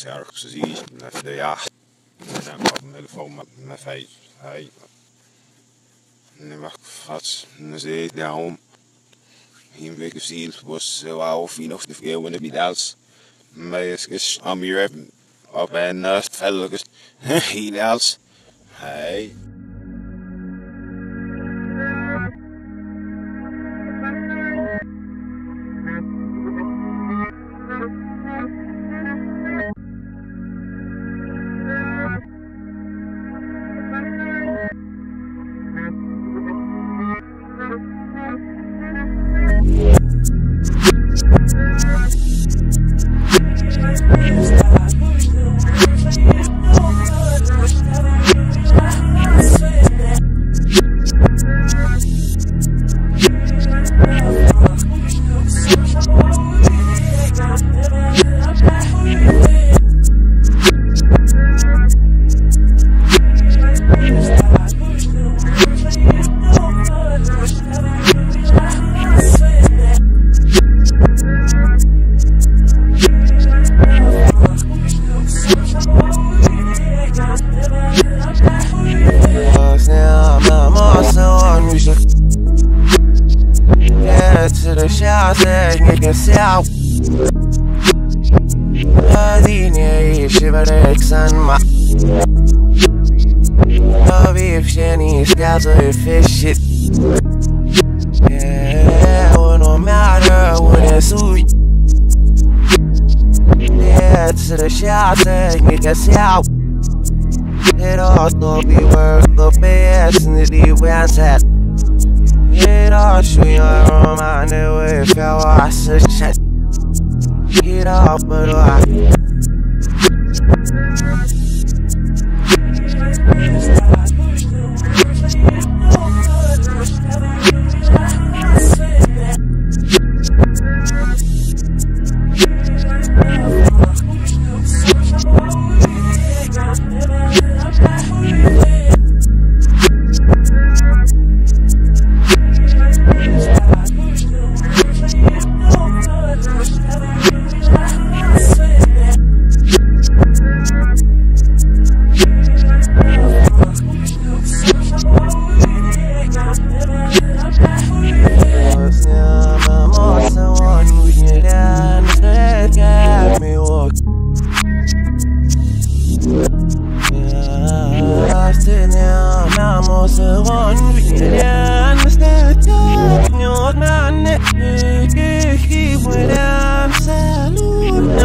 ሲያርኩ ስዚ ነፍደያ met vijf, hij, nee, ንመክፋት ንዘይት ዳውም hin weg gezien was zo half in of de vrouw in de bidaals. Maar het is aan mijn op en naast hij Helaas. hij. to the shelter, nigga sell. هذيني شبرك سنما طبيب شاني سكازر في الشت Yeah, no matter what it's sweet Yeah, to the shelter, nigga sell. It all still be worth the best in the deep west hat Get off, show your roman if I was a chat. Get off, but I. مون لأن مستنت نوض معنا كيكي ولا مسالون